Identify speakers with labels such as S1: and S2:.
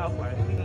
S1: 交回来。